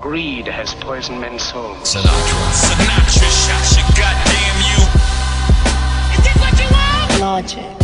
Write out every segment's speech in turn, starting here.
Greed has poisoned men's souls. Sinatra. Sinatra shot you, goddamn you. Is this what you want? Logic.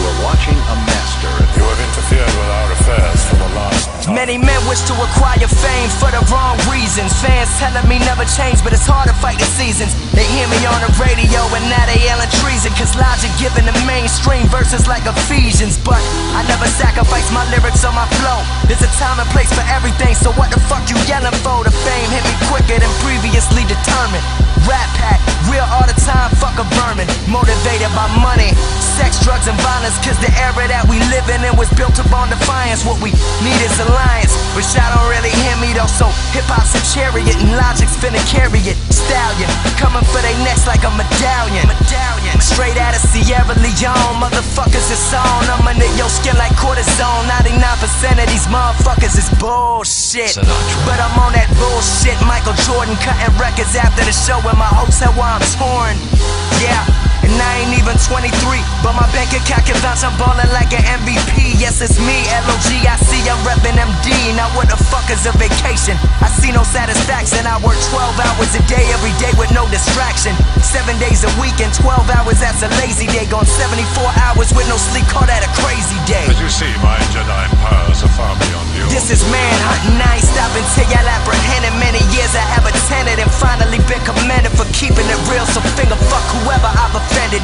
You are watching a master You have interfered with our affairs for the last time. Many men wish to acquire fame for the wrong reasons. Fans telling me never change, but it's hard to fight the seasons. They hear me on the radio and now they yelling treason. Cause logic giving the mainstream verses like Ephesians. But I never sacrifice my lyrics on my flow. There's a time and place for everything, so what the fuck you yelling for? The fame hit me quicker than previously determined. Rap pack, real all the time, fuck a vermin. Motivated by money, sex, drugs, and violence. Cause the era that we living in was built upon defiance. What we need is alliance. Which I don't really hear me though. So hip hop's a chariot and logic's finna carry it. Stallion, coming for they necks like a medallion. Medallion, straight out of Sierra Leone. Motherfuckers is on. I'm under your skin like cortisone. 99% of these motherfuckers is bullshit. Sinatra. But I'm on that bullshit. Michael Jordan cutting records after the show in my hotel while I'm torn. Yeah. And I ain't even 23, but my bank account can vouch I'm ballin' like an MVP. Yes, it's me, L-O-G-I-C, I'm reppin' MD. Now what the fuck is a vacation? I see no satisfaction. I work 12 hours a day, every day with no distraction. Seven days a week and 12 hours, that's a lazy day. Gone 74 hours with no sleep, call that a crazy day. As you see, my Jedi powers are far beyond you. This is manhunting, I ain't stopping till y'all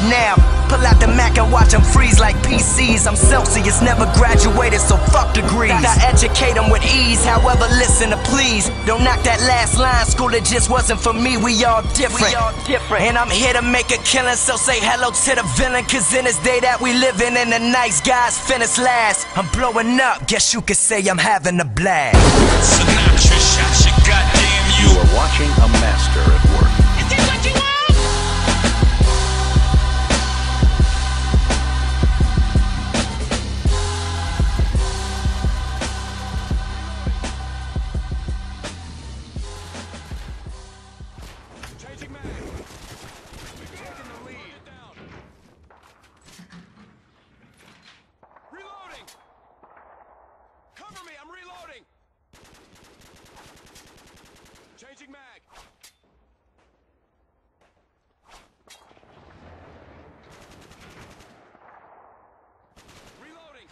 now. Pull out the Mac and watch them freeze like PCs. I'm Celsius, never graduated, so fuck degrees. I educate them with ease, however, listen to please. Don't knock that last line, school, it just wasn't for me. We all different. We all different. And I'm here to make a killing, so say hello to the villain. Cause in this day that we living in, the nice guys finish last. I'm blowing up, guess you could say I'm having a blast. Sinatra shot you, goddamn you. You are watching a master at work.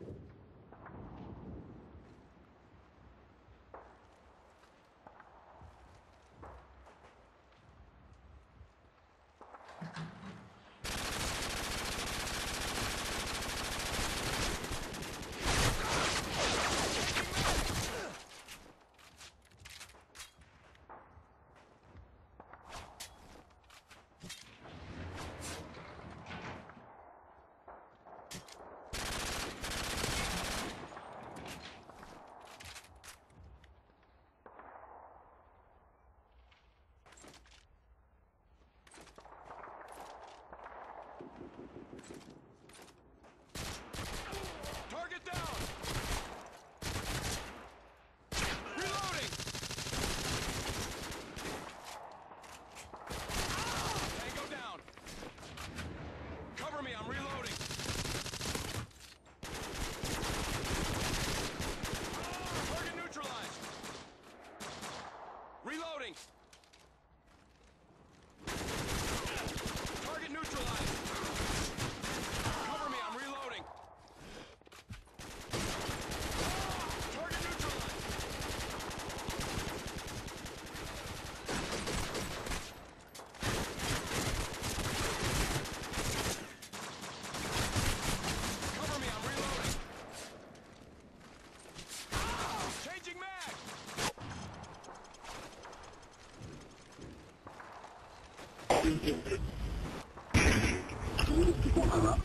me, ど行こうかな。